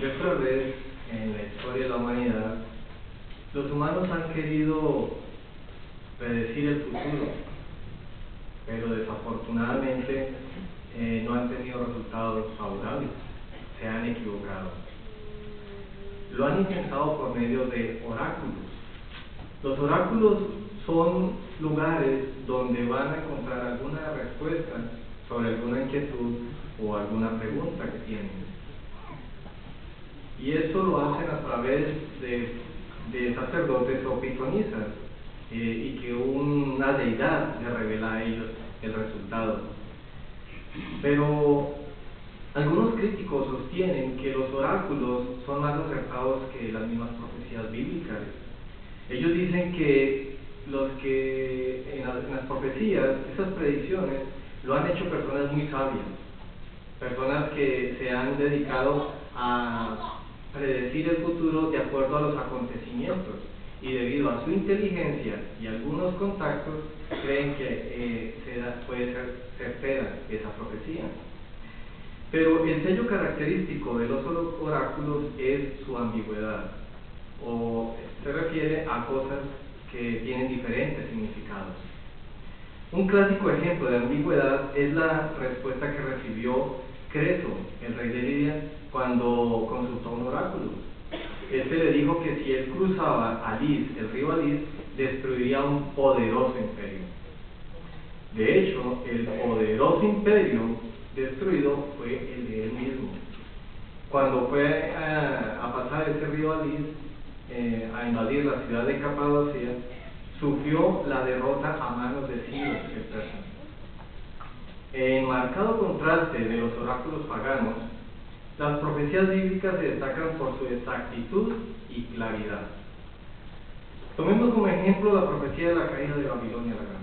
Otra vez en la historia de la humanidad, los humanos han querido predecir el futuro, pero desafortunadamente eh, no han tenido resultados favorables, se han equivocado. Lo han intentado por medio de oráculos. Los oráculos son lugares donde van a encontrar alguna respuesta sobre alguna inquietud o alguna pregunta que tienen. Y eso lo hacen a través de, sacerdotes o pitonisas eh, y que una deidad le revela a ellos el resultado. Pero algunos críticos sostienen que los oráculos son más acertados que las mismas profecías bíblicas. Ellos dicen que los que en las, profecías, esas predicciones, lo han hecho personas muy sabias, personas que se han dedicado a predecir el futuro de acuerdo a los acontecimientos y debido a su inteligencia y algunos contactos creen que eh, puede ser certera esa profecía. Pero el sello característico de los oráculos es su ambigüedad, o se refiere a cosas que tienen diferentes significados. Un clásico ejemplo de ambigüedad es la respuesta que recibió Creso, el rey de Lidia, cuando consultó un oráculo. Este le dijo que si él cruzaba Alis, el río Alis, destruiría un poderoso imperio. De hecho, el poderoso imperio destruido fue el de él mismo. Cuando fue a, pasar ese río Alis, eh, a invadir la ciudad de Capadocia, sufrió la derrota a manos de Ciro, el persa. En marcado contraste de los oráculos paganos, las profecías bíblicas se destacan por su exactitud y claridad. Tomemos como ejemplo la profecía de la caída de Babilonia la Grande.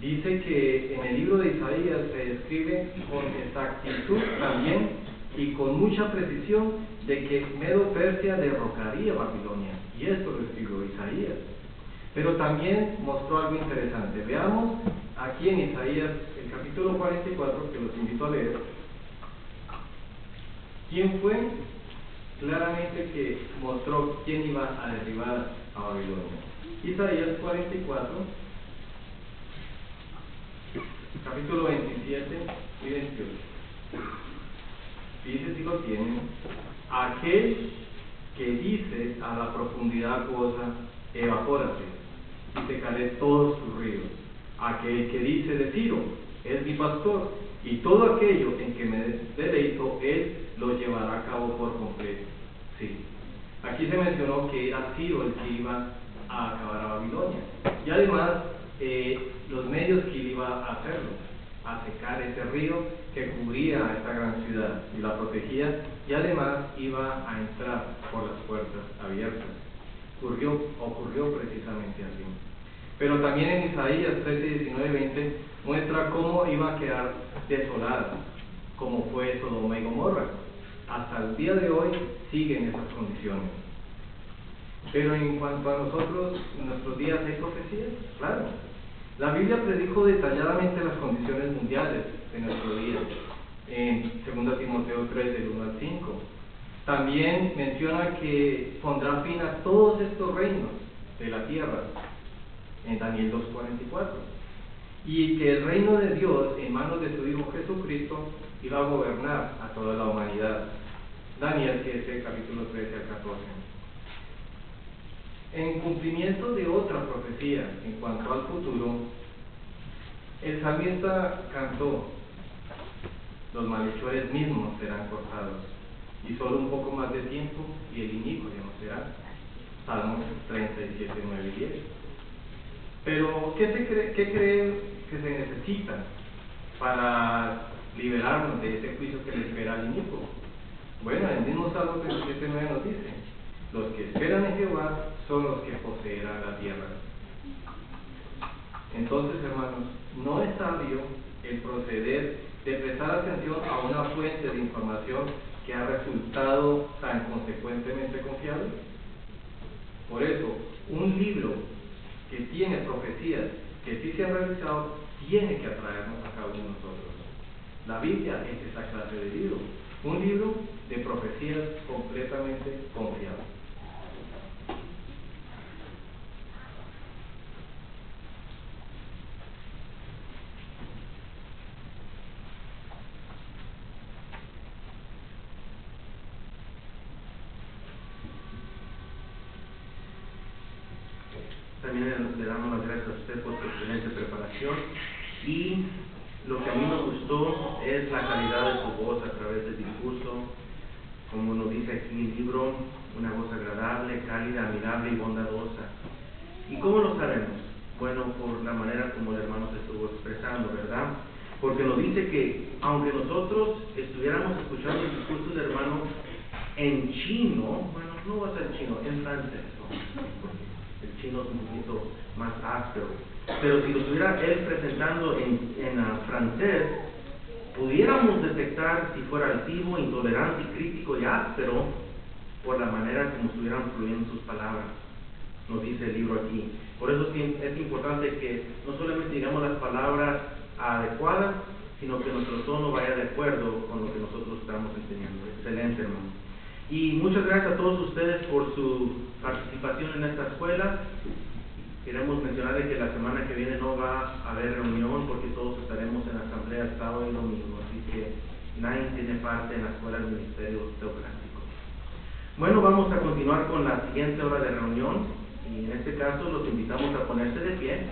Dice que en el libro de Isaías se describe con exactitud también y con mucha precisión de que Medo Persia derrocaría Babilonia. Y esto lo escribió Isaías. Pero también mostró algo interesante. Veamos aquí en Isaías, el capítulo 44, que los invito a leer, ¿Quién fue? Claramente que mostró quién iba a derribar a Babilonia. Isaías 44, capítulo 27 y 28. Dice si lo tienen, aquel que dice a la profundidad cosa, evapórate, y secaré todos tus ríos. Aquel que dice de Tiro, es mi pastor, y todo aquello en que me deleito, lo llevará a cabo por completo. Sí. Aquí se mencionó que era Ciro el que iba a acabar a Babilonia. Y además, eh, los medios que él iba a hacerlo, a secar ese río que cubría a esta gran ciudad y la protegía, y además iba a entrar por las puertas abiertas. Ocurrió, ocurrió precisamente así. Pero también en Isaías 13, 19, 20 muestra cómo iba a quedar desolada, como fue Sodoma y Gomorra hasta el día de hoy siguen esas condiciones. Pero en cuanto a nosotros, en nuestros días hay profecías, claro. La Biblia predijo detalladamente las condiciones mundiales de nuestro día, en 2 Timoteo 3, del 1 al 5. También menciona que pondrá fin a todos estos reinos de la tierra, en Daniel 2.44. Y que el reino de Dios, en manos de su Hijo Jesucristo, iba a gobernar a toda la humanidad. Daniel 7, capítulo 13 al 14. En cumplimiento de otra profecía en cuanto al futuro, el salmista cantó, los malhechores mismos serán cortados, y solo un poco más de tiempo y el inico ya no será. Salmos 37, 9 y 10. Pero, ¿qué, se cree, ¿qué creen que se necesita para liberarnos de ese juicio que le espera al inico. Mismo Salmo 37.9 nos dice, los que esperan en Jehová son los que poseerán la tierra. Entonces, hermanos, no es sabio el proceder de prestar atención a una fuente de información que ha resultado tan consecuentemente confiable. Por eso, un libro que tiene profecías que sí se han realizado tiene que atraernos a cada uno de nosotros. La Biblia es esa clase de libro. Un libro de profecías completamente confiable. También le damos las gracias a usted por su excelente preparación y lo que a mí me gustó es la calidad de su voz a través del discurso, como nos dice aquí el libro, una voz agradable, cálida, amigable y bondadosa. ¿Y cómo lo sabemos? Bueno, por la manera como el hermano se estuvo expresando, ¿verdad? Porque nos dice que aunque nosotros estuviéramos escuchando el discurso del hermano en chino, bueno, no va a ser chino, en francés, ¿no? El chino es un poquito más áspero. Pero si lo estuviera él presentando en, en uh, francés, pudiéramos detectar si fuera altivo, intolerante, crítico y áspero por la manera como estuvieran fluyendo sus palabras. Nos dice el libro aquí. Por eso es importante que no solamente digamos las palabras adecuadas, sino que nuestro tono vaya de acuerdo con lo que nosotros estamos enseñando. Excelente, hermano. Y muchas gracias a todos ustedes por su participación en esta escuela. Queremos mencionarles que la semana que viene no va a haber reunión porque todos estaremos en la asamblea sábado y domingo, así que nadie tiene parte en la escuela del ministerio teocrático. Bueno, vamos a continuar con la siguiente hora de reunión y en este caso los invitamos a ponerse de pie.